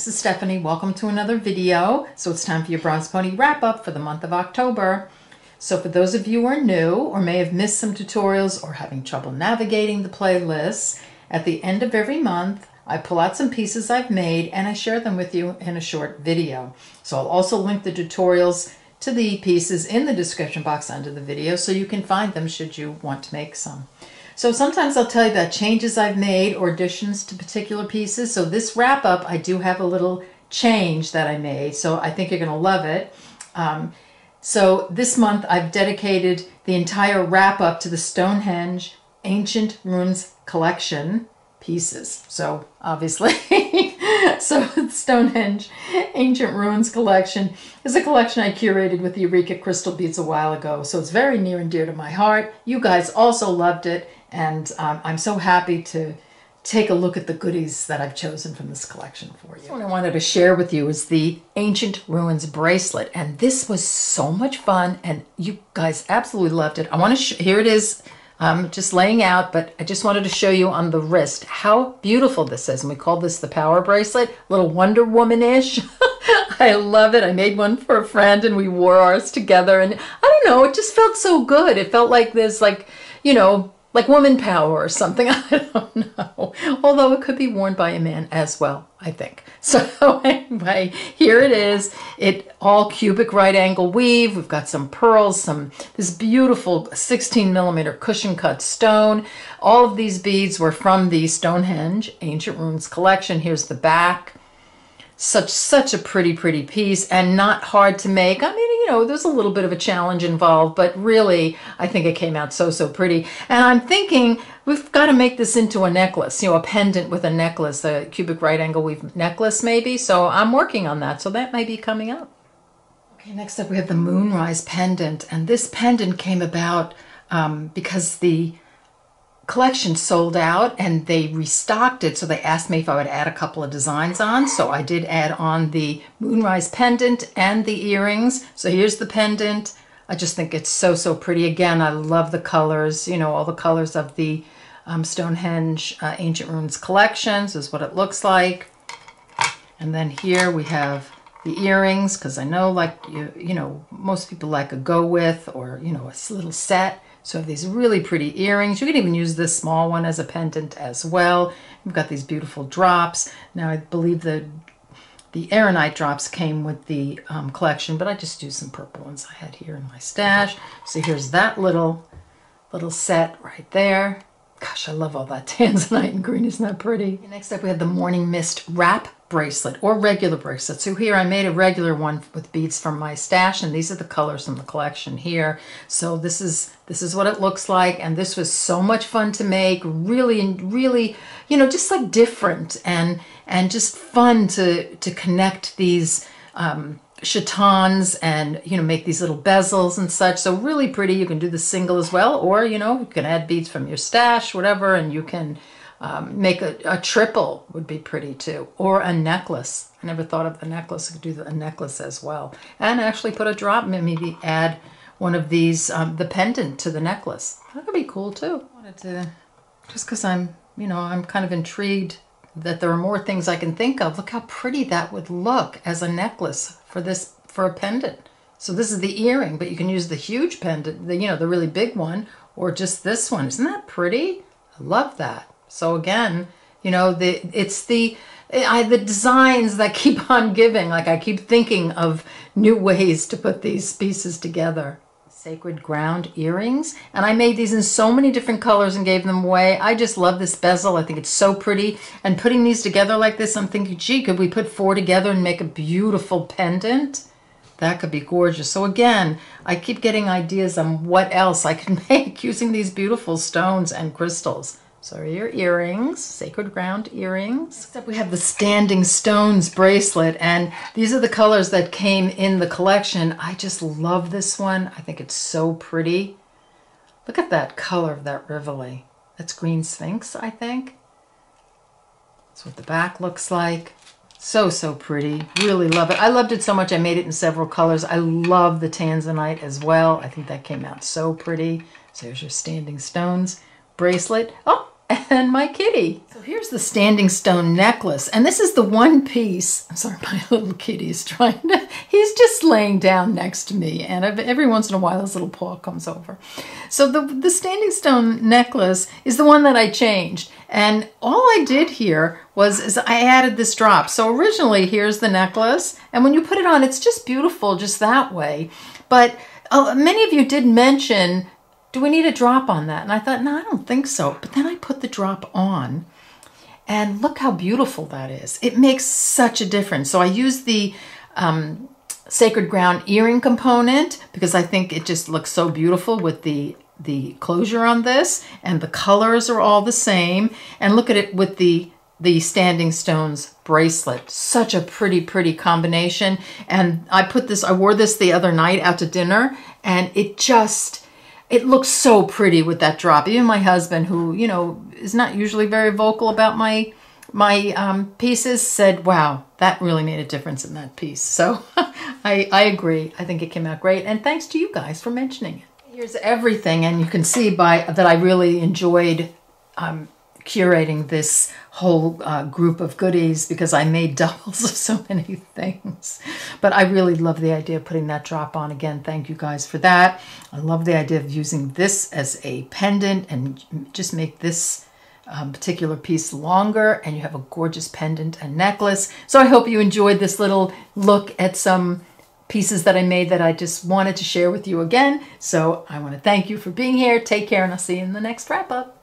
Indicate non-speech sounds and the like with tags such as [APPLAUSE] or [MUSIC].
Stephanie. Welcome to another video. So it's time for your Bronzepony wrap up for the month of October. So for those of you who are new or may have missed some tutorials or having trouble navigating the playlists, at the end of every month, I pull out some pieces I've made and I share them with you in a short video. So I'll also link the tutorials to the pieces in the description box under the video so you can find them should you want to make some. So sometimes I'll tell you about changes I've made or additions to particular pieces. So this wrap up, I do have a little change that I made. So I think you're going to love it. Um, so this month I've dedicated the entire wrap up to the Stonehenge Ancient Ruins collection pieces. So obviously, [LAUGHS] so Stonehenge Ancient Ruins collection is a collection I curated with the Eureka Crystal Beads a while ago. So it's very near and dear to my heart. You guys also loved it and um, I'm so happy to take a look at the goodies that I've chosen from this collection for you. What I wanted to share with you is the Ancient Ruins bracelet. And this was so much fun and you guys absolutely loved it. I want to, here it is, um, just laying out, but I just wanted to show you on the wrist how beautiful this is. And we call this the power bracelet, little Wonder Woman-ish. [LAUGHS] I love it. I made one for a friend and we wore ours together. And I don't know, it just felt so good. It felt like this, like, you know, like woman power or something. [LAUGHS] I don't know. Although it could be worn by a man as well, I think. [LAUGHS] So anyway, here it is. It all cubic right angle weave. We've got some pearls, some this beautiful 16 millimeter cushion cut stone. All of these beads were from the Stonehenge Ancient Ruins collection. Here's the back such such a pretty pretty piece and not hard to make. I mean you know there's a little bit of a challenge involved but really i think it came out so so pretty. And i'm thinking we've got to make this into a necklace you know a pendant with a necklace a cubic right angle weave necklace maybe. So i'm working on that. So that may be coming up. Okay next up we have the moonrise pendant. And this pendant came about um, because the collection sold out and they restocked it. So they asked me if I would add a couple of designs on. So I did add on the moonrise pendant and the earrings. So here's the pendant. I just think it's so, so pretty. Again, I love the colors, you know, all the colors of the um, Stonehenge uh, Ancient Ruins collections is what it looks like. And then here we have the earrings because I know like, you, you know, most people like a go with or, you know, a little set. So these really pretty earrings. You can even use this small one as a pendant as well. We've got these beautiful drops. Now I believe the the Aeronite drops came with the um, collection, but I just used some purple ones I had here in my stash. So here's that little little set right there. Gosh, I love all that [LAUGHS] tanzanite and green. Isn't that pretty? Next up, we have the Morning Mist Wrap bracelet or regular bracelet. So here I made a regular one with beads from my stash and these are the colors from the collection here. So this is this is what it looks like and this was so much fun to make, really really, you know, just like different and and just fun to to connect these um, chatons and you know make these little bezels and such so really pretty you can do the single as well or you know you can add beads from your stash whatever and you can um, make a, a, triple would be pretty too, or a necklace. I never thought of the necklace. I could do a necklace as well, and actually put a drop. Maybe add one of these, um, the pendant to the necklace. That could be cool too. I wanted to, just because I'm, you know, I'm kind of intrigued that there are more things I can think of. Look how pretty that would look as a necklace for this for a pendant. So this is the earring, but you can use the huge pendant, the you know, the really big one, or just this one. Isn't that pretty? I love that. So again, you know, the it's the I, the designs that [LAUGHS] keep on giving. Like I keep thinking of new ways to put these pieces together. Sacred Ground earrings. And I made these in so many different colors and gave them away. I just love this bezel. I think it's so pretty. And putting these together like this, I'm thinking, gee, could we put four together and make a beautiful pendant? That could be gorgeous. So again, I keep getting ideas on what else I can [LAUGHS] make using these beautiful stones and crystals. So your earrings, Sacred Ground earrings. Next up we have the Standing Stones bracelet and these are the colors that came in the collection. I just love this one. I think it's so pretty. Look at that color of that Rivoli. That's Green Sphinx, I think. That's what the back looks like. So, so pretty. Really love it. I loved it so much I made it in several colors. I love the Tanzanite as well. I think that came out so pretty. So there's your Standing Stones bracelet. Oh, and my kitty. So here's the standing stone necklace. And this is the one piece. I'm sorry, my [LAUGHS] little kitty is trying to, he's just laying down next to me. And every once in a while, his little paw comes over. So the, the standing stone necklace is the one that I changed. And all I did here was is I added this drop. So originally, here's the necklace. And when you put it on, it's just beautiful just that way. But uh, many of you did mention do we need a drop on that? And I thought, no, I don't think so. But then I put the drop on and look how beautiful that is. It makes such a difference. So I use the um, Sacred Ground earring component because I think it just looks so beautiful with the the closure on this and the colors are all the same and look at it with the the standing stones bracelet such a pretty pretty combination and i put this i wore this the other night out to dinner and it just it looks so pretty with that drop. Even my husband, who, you know, is not usually very vocal about my my um, pieces, said, wow, that really made a difference in that piece. So [LAUGHS] I, I agree. I think it came out great. And thanks to you guys for mentioning it. Here's everything. And you can see by that I really enjoyed um, curating this whole uh, group of goodies because I made [LAUGHS] doubles of so many things. But I really love the idea of putting that drop on again. Thank you guys for that. I love the idea of using this as a pendant and just make this um, particular piece longer and you have a gorgeous pendant and necklace. So I hope you enjoyed this little look at some pieces that I made that I just wanted to share with you again. So I want to thank you for being here. Take care and I'll see you in the next wrap up.